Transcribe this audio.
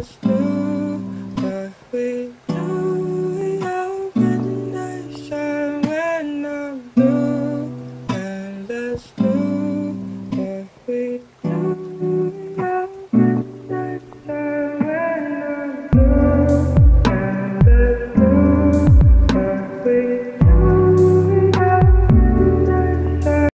just we do. Your midnight shine when I'm blue, and let's do.